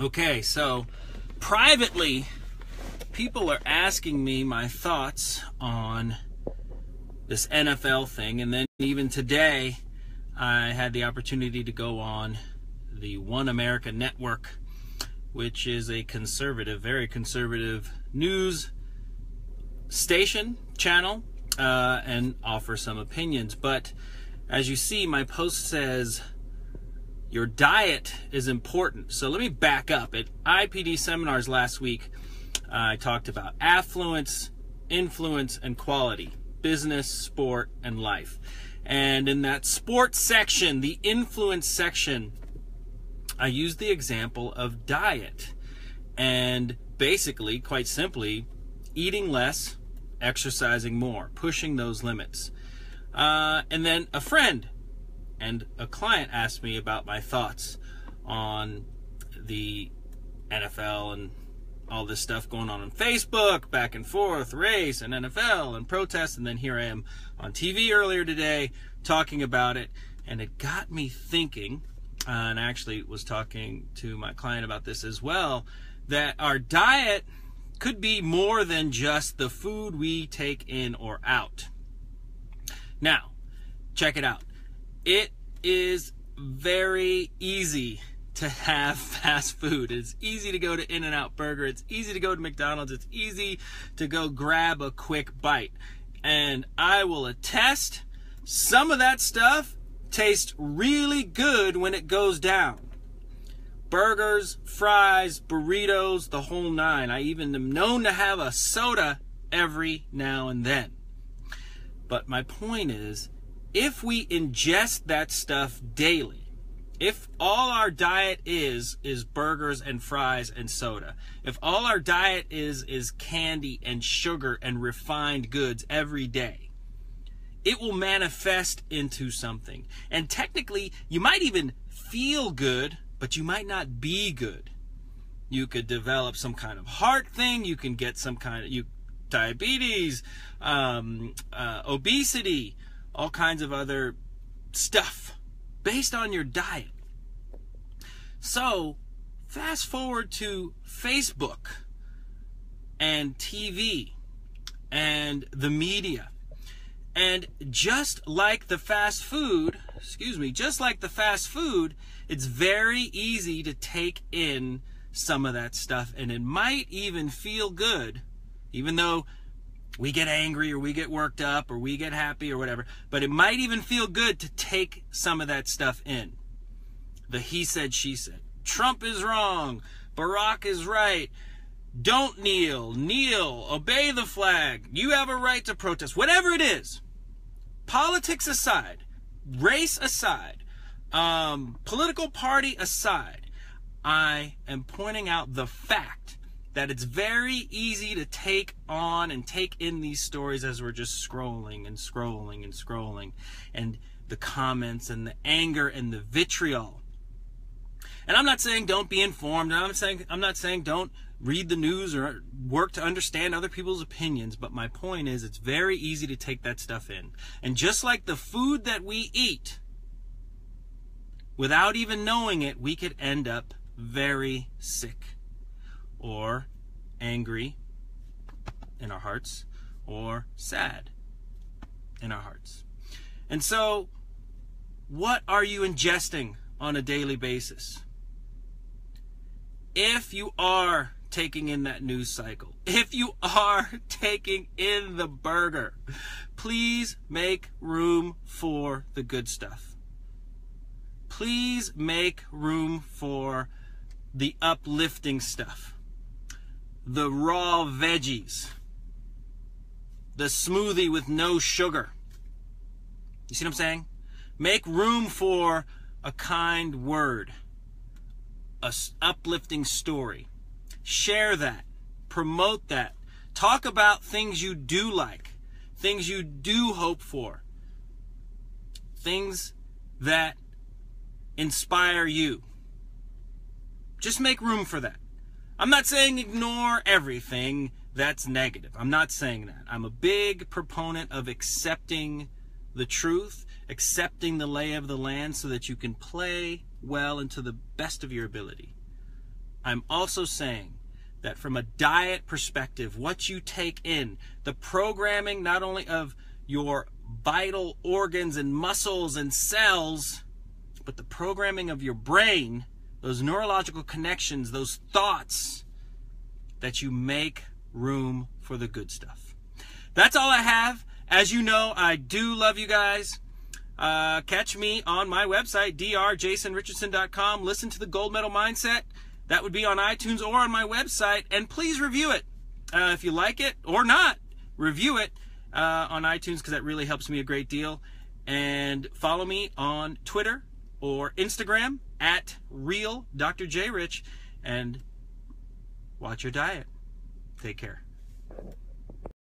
Okay, so privately, people are asking me my thoughts on this NFL thing, and then even today, I had the opportunity to go on the One America Network, which is a conservative, very conservative news station channel, uh, and offer some opinions. But as you see, my post says your diet is important. So let me back up. At IPD seminars last week, I talked about affluence, influence, and quality business, sport, and life. And in that sports section, the influence section, I used the example of diet. And basically, quite simply, eating less, exercising more, pushing those limits. Uh, and then a friend and a client asked me about my thoughts on the NFL and all this stuff going on on Facebook, back and forth, race and NFL and protests, and then here I am on TV earlier today talking about it, and it got me thinking, uh, and I actually was talking to my client about this as well, that our diet could be more than just the food we take in or out. Now, check it out. It is very easy to have fast food. It's easy to go to In N Out Burger. It's easy to go to McDonald's. It's easy to go grab a quick bite. And I will attest some of that stuff tastes really good when it goes down. Burgers, fries, burritos, the whole nine. I even am known to have a soda every now and then. But my point is, if we ingest that stuff daily, if all our diet is is burgers and fries and soda if all our diet is is candy and sugar and refined goods every day it will manifest into something. And technically you might even feel good but you might not be good. You could develop some kind of heart thing. You can get some kind of you diabetes um, uh, obesity all kinds of other stuff based on your diet. So, fast forward to Facebook and TV and the media. And just like the fast food, excuse me, just like the fast food, it's very easy to take in some of that stuff and it might even feel good, even though we get angry or we get worked up or we get happy or whatever. But it might even feel good to take some of that stuff in. The he said, she said. Trump is wrong. Barack is right. Don't kneel. Kneel. Obey the flag. You have a right to protest. Whatever it is. Politics aside, race aside, um, political party aside, I am pointing out the fact that it's very easy to take on and take in these stories as we're just scrolling and scrolling and scrolling. And the comments and the anger and the vitriol. And i'm not saying don't be informed. I'm saying i'm not saying don't read the news or work to understand other people's opinions. But my point is it's very easy to take that stuff in. And just like the food that we eat without even knowing it we could end up very sick or angry in our hearts or sad in our hearts. And so, what are you ingesting on a daily basis? If you are taking in that news cycle, if you are taking in the burger, please make room for the good stuff. Please make room for the uplifting stuff the raw veggies, the smoothie with no sugar. You see what I'm saying? Make room for a kind word, a uplifting story. Share that, promote that. Talk about things you do like, things you do hope for, things that inspire you. Just make room for that. I'm not saying ignore everything that's negative. I'm not saying that. I'm a big proponent of accepting the truth, accepting the lay of the land so that you can play well into the best of your ability. I'm also saying that from a diet perspective, what you take in, the programming not only of your vital organs and muscles and cells, but the programming of your brain, those neurological connections, those thoughts, that you make room for the good stuff. That's all I have. As you know, I do love you guys. Uh, catch me on my website, drjasonrichardson.com. Listen to the Gold Medal Mindset. That would be on iTunes or on my website. And please review it. Uh, if you like it or not, review it uh, on iTunes because that really helps me a great deal. And follow me on Twitter or Instagram at real Dr. J Rich and watch your diet. Take care.